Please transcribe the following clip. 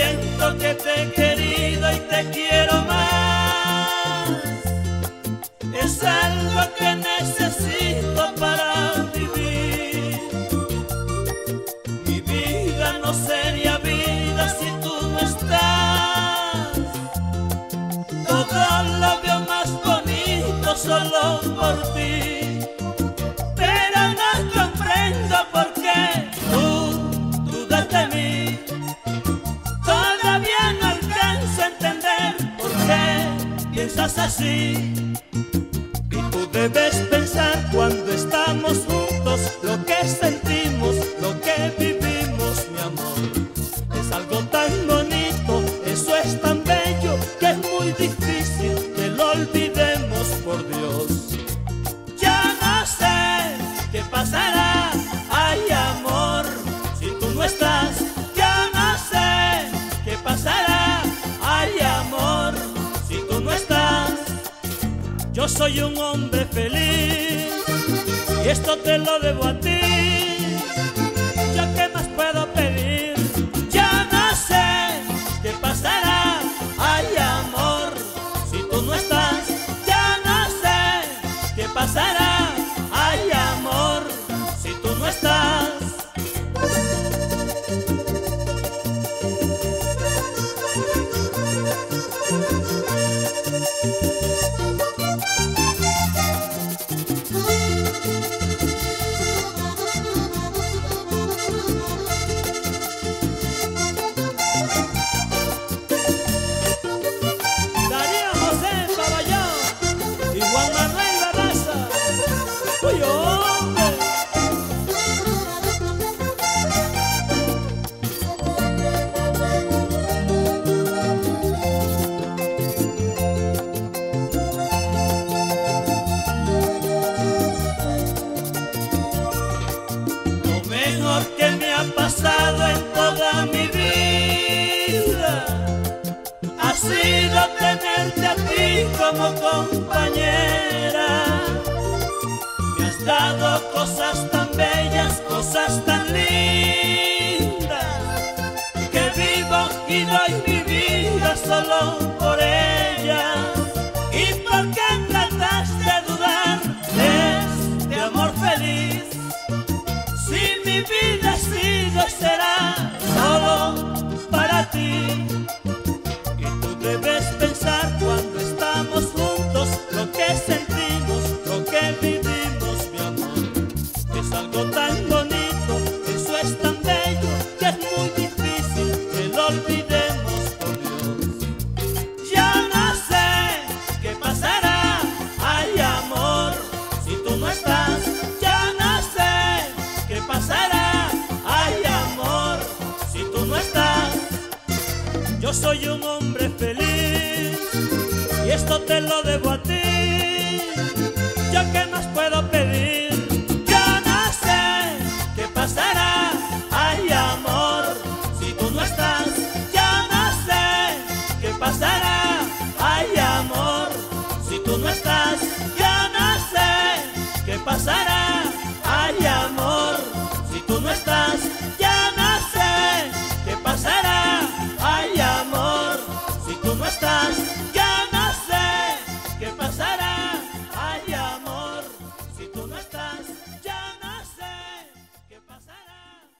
siento que te he querido y te quiero más. Es algo que necesito así. Y tú debes pensar cuando estamos juntos lo que sentimos, lo que vivimos, mi amor. Es algo tan bonito, eso es tan bello que es muy difícil que lo olvidemos por Dios. Ya no sé qué pasará, Yo soy un hombre feliz y esto te lo debo a ti. Mejor que me ha pasado en toda mi vida ha sido tenerte a ti como compañera. Me has dado cosas tan bellas, cosas tan lindas, que vivo y doy mi vida solo algo tan bonito, eso es tan bello que es muy difícil que lo olvidemos por Dios. Ya no sé qué pasará, ay amor, si tú no estás. Ya no sé qué pasará, ay amor, si tú no estás. Yo soy un hombre feliz y esto te lo debo a ti. ¿Yo qué